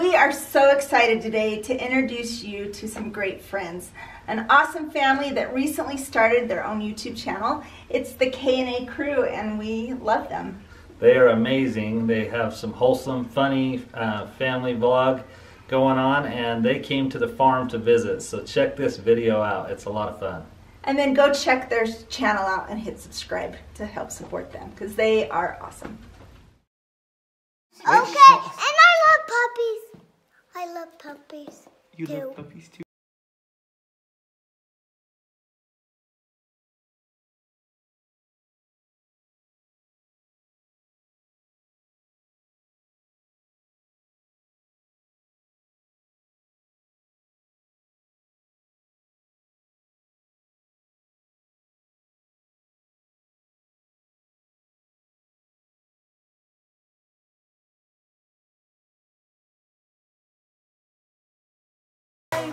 we are so excited today to introduce you to some great friends. An awesome family that recently started their own YouTube channel. It's the K&A crew and we love them. They are amazing. They have some wholesome, funny uh, family vlog going on and they came to the farm to visit. So check this video out. It's a lot of fun. And then go check their channel out and hit subscribe to help support them because they are awesome. Okay, and I love puppies. I love puppies. You too. love puppies too.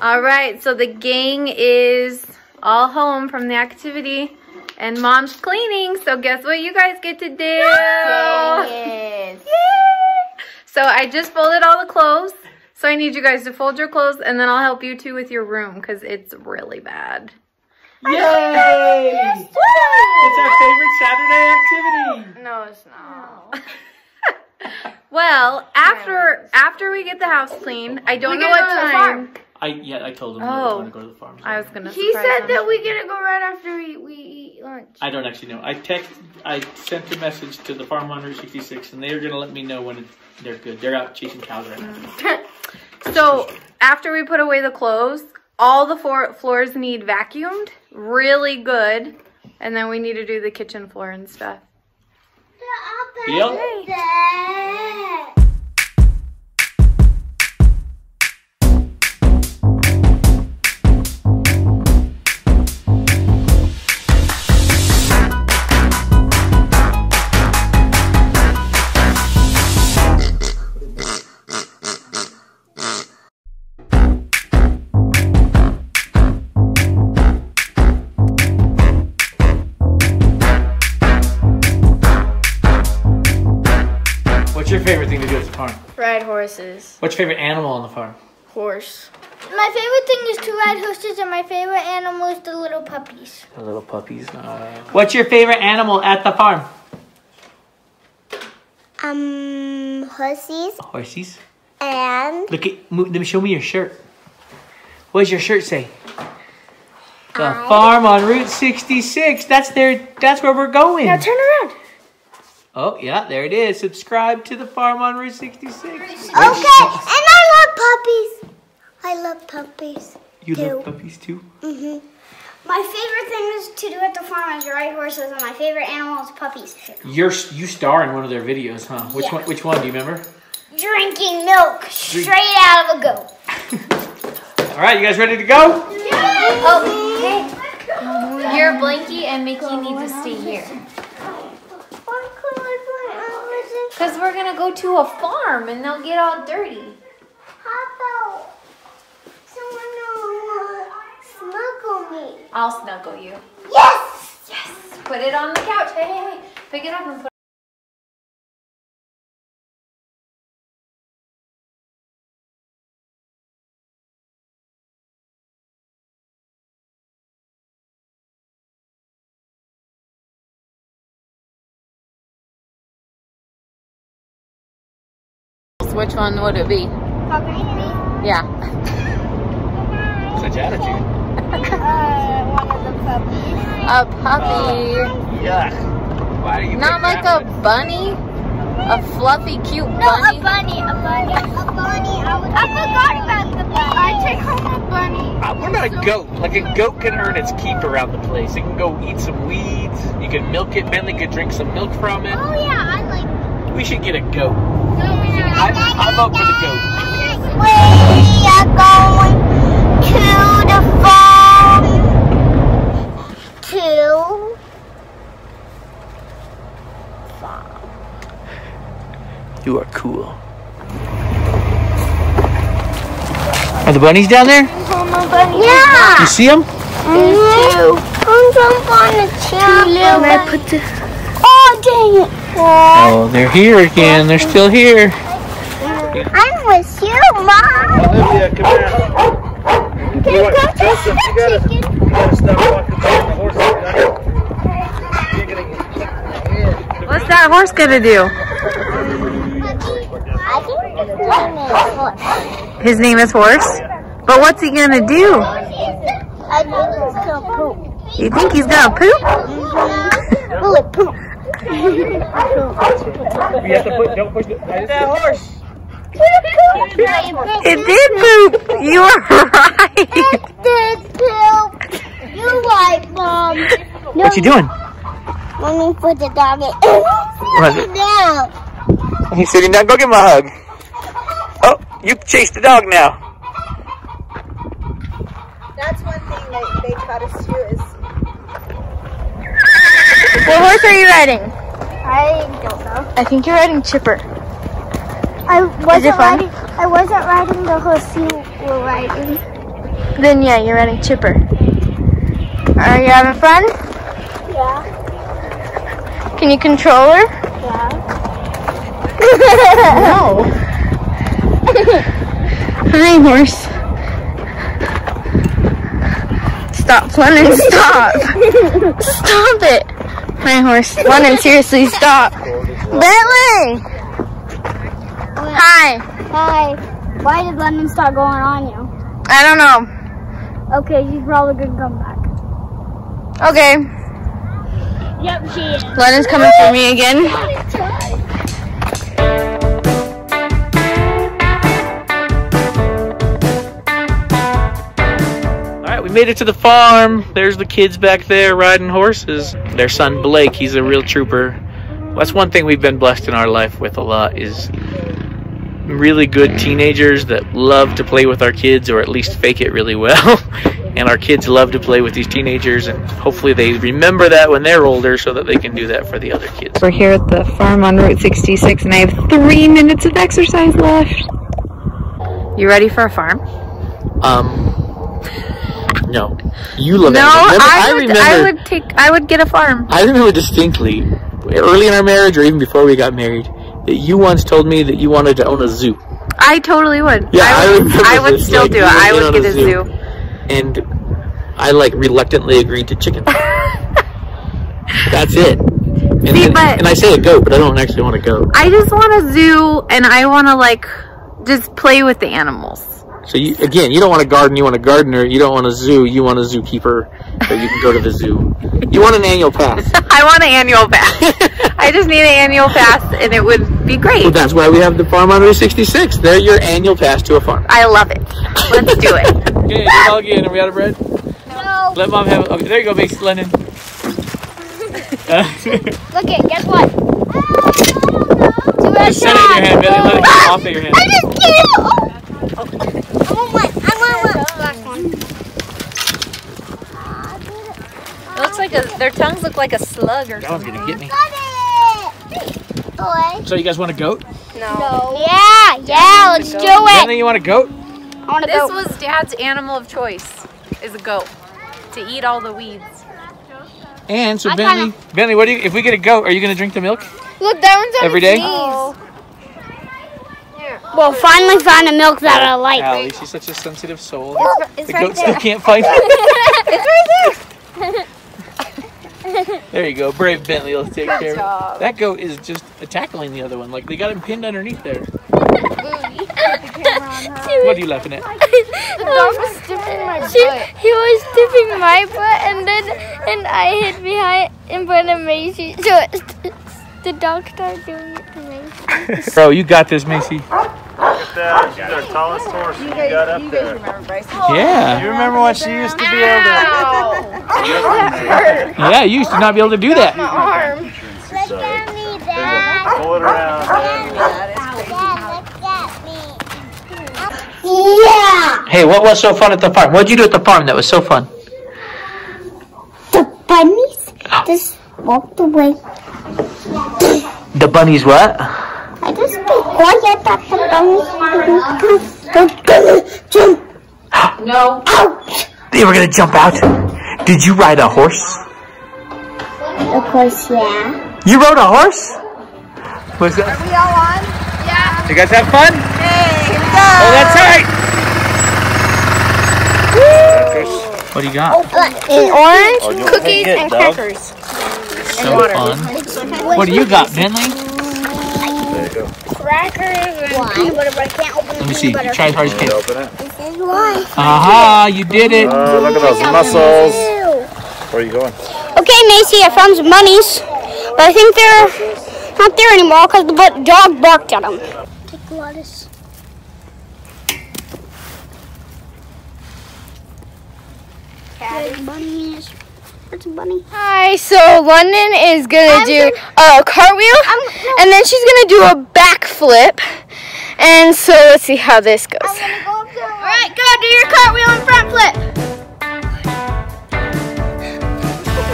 All right, so the gang is all home from the activity and mom's cleaning. So guess what you guys get to do? Yes. So I just folded all the clothes. So I need you guys to fold your clothes and then I'll help you too with your room because it's really bad. Yay! It's our favorite Saturday activity. No, it's not. well, after after we get the house clean, I don't We know what go to the time. Farm. I yeah, I told him we Oh. were going to go to the farm. I was gonna. He said them. that we gonna go right after we, we eat lunch. I don't actually know. I text, I sent a message to the farm on Route 66, and they are going to let me know when they're good. They're out chasing cows right now. So after we put away the clothes, all the floor, floors need vacuumed really good, and then we need to do the kitchen floor and stuff. Yep. Horses. What's your favorite animal on the farm? Horse. My favorite thing is to ride horses, and my favorite animal is the little puppies. The little puppies. Uh, What's your favorite animal at the farm? Um, horses Horses. and Look at. mo- Let me show me your shirt. What does your shirt say? The I- farm on Route 66. That's their. That's where we're going. now turn around. Oh yeah, there it is. Subscribe to the farm on Route 66. Okay, and I love puppies. I love puppies. You Two. love puppies too. Mhm. My favorite thing is to do at the farm is ride horses, and my favorite animal is puppies. You're you star in one of their videos, huh? Which Yeah. one? Which one? Do you remember? Drinking milk straight out of a goat. All right, you guys ready to go? Oh, hey. You're Blanky and Mickey need to stay here. Why could I put Alice Because we're going to go to a farm and they'll get all dirty. How about someone will uh, snuggle me? I'll snuggle you. Yes! Yes. Put it on the couch. Hey, hey, hey. Pick it up and put Which one would it be? Puppy? Yeah. Such attitude. Uh, one of the puppies. A puppy. Yeah. Why are you? Not like a bunny. A fluffy, cute No, bunny. a bunny, a bunny. A bunny. I, was I forgot about the bunny. I take home a bunny. Uh, what about a goat? Like a goat can earn its keep around the place. It can go eat some weeds. You can milk it. Bentley could drink some milk from it. Oh yeah, I like. We should get a goat. No, we should. I, I vote for the goat. We are going to the farm to You are cool. Are the bunnies down there? Yeah. You see them? Mm-hmm. There's two. I'm jump on the chair. I put the. Oh dang it! Oh, they're here again. They're still here. I'm with you, Mom. Olivia, come here. Can You you want- to you gotta, the chicken? you gotta stop walking behind the horses. You're gonna get kicked What's that horse gonna do? His name is Horse. His name is Horse. But what's he gonna do? I think he's gonna poop. You think he's gonna poop? Will it poop? You have to put, don't push the, that horse. It did poop. You were right. It did poop. You're right, Mom. No, What you doing? Let me put the dog in. What? Sit down. He's sitting down. Go give him a hug. Oh, you chased the dog now. That's one thing that they taught us too is What horse are you riding? I don't know. I think you're riding Chipper. I wasn't riding. I wasn't riding the horse you were riding. Then yeah, you're riding Chipper. Are you having fun? Yeah. Can you control her? Yeah. No. Hi, horse. Stop, Lennon, stop. Stop it. Hi, horse. Lennon, seriously, stop. Bentley! Hi. Hi. Why did Lemon start going on you? I don't know. Okay, she's probably gonna come back. Okay. Yep, she is. Lennon's coming for me again. All right, we made it to the farm. There's the kids back there riding horses. Their son Blake, he's a real trooper. That's one thing we've been blessed in our life with a lot is really good teenagers that love to play with our kids or at least fake it really well. and our kids love to play with these teenagers and hopefully they remember that when they're older so that they can do that for the other kids. We're here at the farm on Route 66 and I have three minutes of exercise left. You ready for a farm? Um no. You love No, animals. Remember- I would, remember I would take, I would get a farm. I remember distinctly, early in our marriage or even before we got married, that you once told me that you wanted to own a zoo. I totally would. Yeah, I I would, remember I would this, still like, do it. I would get a a zoo. zoo. And I like reluctantly agreed to chicken. That's it. And, See, and- but- and I say a goat, but I don't actually want a goat. I just want a zoo and I want to like just play with the animals. So you, again, you don't want a garden, you want a gardener. You don't want a zoo, you want a zookeeper, so you can go to the zoo. You want an annual pass. I want an annual pass. I just need an annual pass and it would be great. Well, that's why we have the farm on Route 66. They're your annual pass to a farm. I love it. Let's do it. Okay, get all again. Are we out of bread? No. Let mom have it. Okay, there you go, Mace Lennon. Look it. Guess what? Ah, do a Set it in your hand, Billy. Let it come off of your hand. I just can't. Oh. I want one. I want one. Last one. It looks like a, their tongues look like a slug or That one's gonna get me. Got it. Boy. So you guys want a goat? No. Yeah. Yeah. Let's do it. Bentley, you want a goat? I want to This go. was Dad's animal of choice, is a goat, to eat all the weeds. And so I Bentley, Bentley, what do you? If we get a goat, are you gonna drink the milk Look, that one's on every his day? Knees. Well, finally found a milk that I like. Allie, she's such a sensitive soul. It's the goat still can't find it. it's right there. There you go, brave Bentley. Let's take care of it. That goat is just tackling the other one. Like they got him pinned underneath there. What are you laughing at? The dog was sniffing my butt. he was sniffing my butt, and then and I hid behind in front of Macy. So the dog started doing it to Macy. Bro, you got this, Macy. That. She's our tallest horse we got up there. remember Bryce. Yeah. You remember when she used to be able to Yeah, you used to not be able to do that. Look at me, Dad. pull it around? Dad, look at me. Yeah. Hey, what was so fun at the farm? What'd you do at the farm that was so fun? The bunnies just walked away. The bunnies what? I just be quiet at the bunnies. Jump. No. Ouch. They were gonna jump out. Did you ride a horse? Of course, yeah. You rode a horse? Was that? Are We all on? Yeah. You guys have fun? Yeah. Oh, that's right. What do you got? Oh, An orange, Oh, cookies, and dog. crackers. So fun. What do you got, Bentley? There go. Crackers and peanut butter, but I can't open the Let me see. peanut butter. Try as hard as you You can. open it. This is why. Aha! You did it. Oh, look at those muscles. Where are you going? Okay, Macy, I found some bunnies, but I think they're not there anymore because the dog barked at them. Take lettuce. Cat bunnies. Where's a bunny? Hi, so London is gonna I'm do a cartwheel, and then she's gonna do a backflip. And so let's see how this goes. I'm gonna go up there. All right, go do your cartwheel and front flip.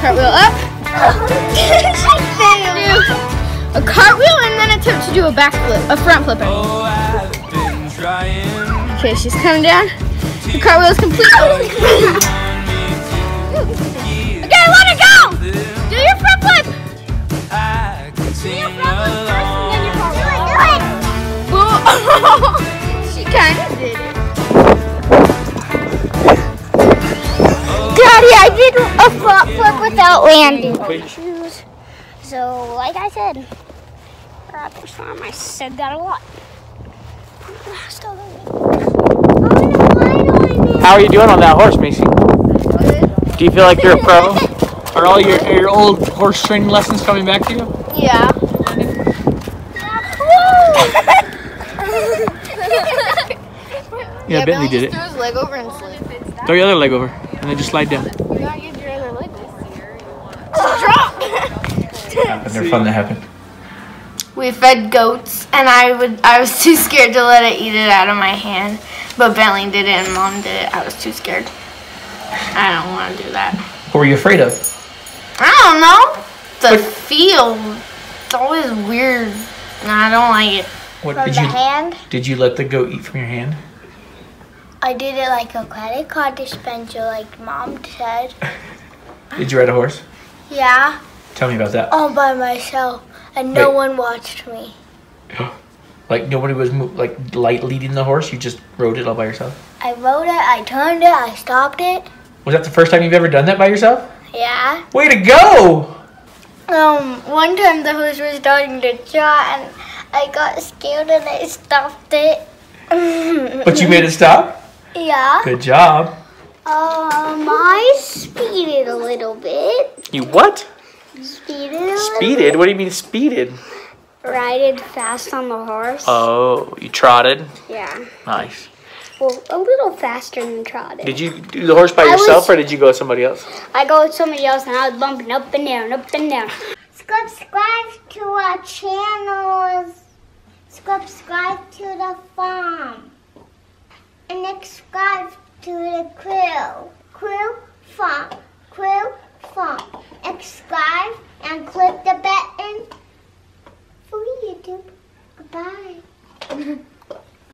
Cartwheel up, do a cartwheel, and then attempt to do a backflip, a front flip. Oh, I've been trying. Okay, she's coming down. The cartwheel is complete. I can sing along. she kind of did it. Daddy, I did a front flip without landing. Oh, Shoes. So, like I said, we're at this farm. I said that a lot. How are you doing on that horse, Macy? Do you feel like you're a pro? Are all your, your old horse training lessons coming back to you? Yeah. Yeah, Bentley did it. Throw his leg over and slip. Throw your other leg over, and then just slide down. You gotta get your other leg this year. They're fun to happen. We fed goats, and I would I was too scared to let it eat it out of my hand. But Bentley did it, and Mom did it. I was too scared. I don't want to do that. What were you afraid of? I don't know. The feel. It's always weird, and I don't like it. What From did the you hand, did you let the goat eat from your hand? I did it like a credit card dispenser, like Mom said. Did you ride a horse? Yeah, Tell me about that. all by myself, and no Wait. one watched me. Like nobody was mo- like light leading the horse. You just rode it all by yourself. I rode it, I turned it, I stopped it. Was that the first time you've ever done that by yourself? Yeah. Way to go! Um, one time the horse was starting to trot, and I got scared and I stopped it. But you made it stop. Yeah. Good job. Um, I speeded a little bit. You what? Speeded a little Speeded? What do you mean speeded? Rided fast on the horse. Oh, you trotted. yeah. Nice well, a little faster than trotting. Did you do the horse by I yourself was, or did you go with somebody else? I go with somebody else and I was bumping up and down, up and down. Subscribe to our channels. Subscribe to the farm. And subscribe to the crew. Crew farm. Crew farm. Subscribe and click the button for YouTube. Goodbye.